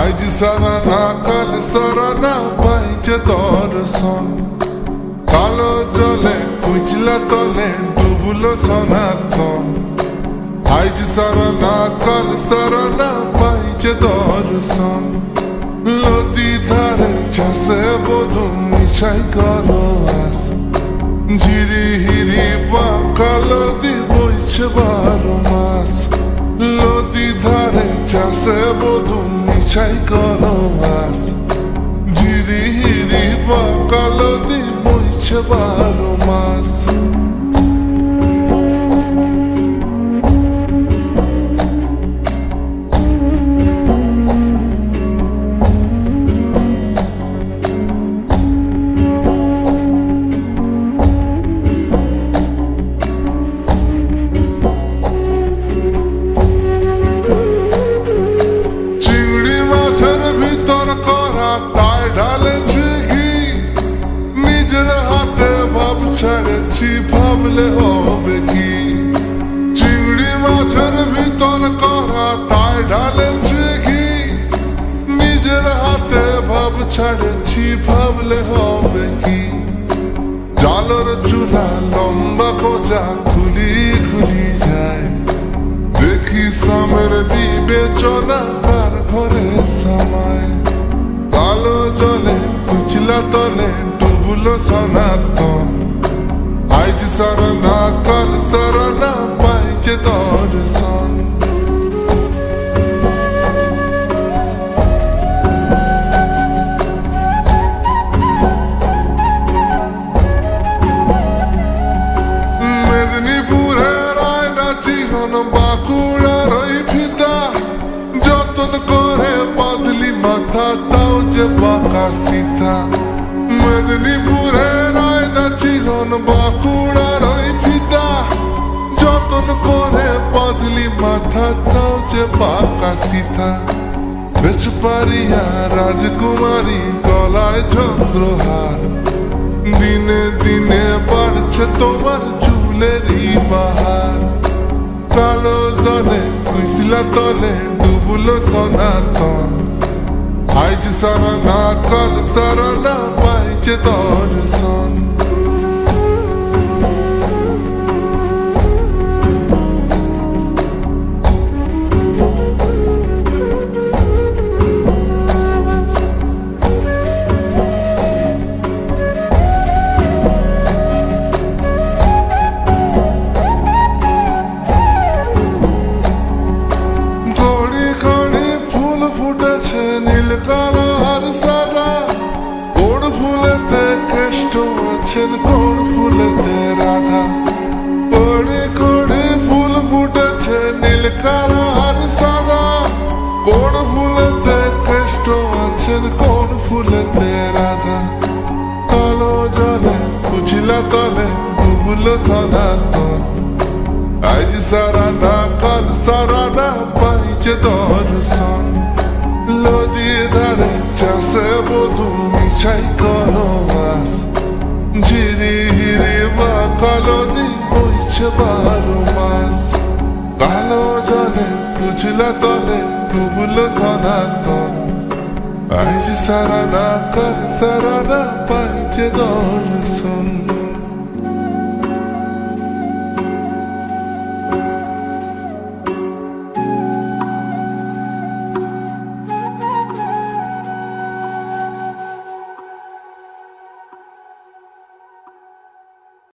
আজ সারা না কাল সারা না পাইছে দর্শন। কালো জলে কুচলা তলে ডুবলো সনাতন। আজ সারা না কাল সারা না পাইছে দর্শন। নদী ধারে চাষে বধু মিশাই করো আস। ঝিরি হিরি কালো দি বইছে বারো মাস নদী ধারে তুমি মিশাই করো আস ঝিরি হিরি কালো দি বইছে বারো মাস। ছেড়েছি ভাবলে হবে কি? জালর চুলা চিহন বাঁকুড়ার ওই যতন করে মাথা, তাও যে বাঁকা সীতা চিহন বাঁকুড়ার ওই যতন করে বাঁধলি মাথা, তাও যে বাঁকা সীতা বেশ পারিয়া রাজকুমারী গলায় চন্দ্রহার। দিনে দিনে বাড়ছে তোমার চুলেরই বাহার। Gonçalo Zone, Priscila Tone, Dubulo Sonaton. Ai de Saraná, Colo Saraná, Pai de sol. আছেন কোড় ফুলেতে রাধা ঘড়ি ঘড়ি ফুল ফুটেছে নীল কালো আর সাদা কোড় ফুলেতে কেষ্ট আছেন কোন ফুলেতে রাধা কালো জলে কুচিলা তলে ডুবলো সনাতন আজ সারা না কাল সারা না পাইছে দর্শন নদী ধারে চাষে বধু মিশাই বারো মাস কালো জলে বুঝলা তলে ডুবলো সনাতন আজ সারা না কাল সারা না পাইছে দর্শন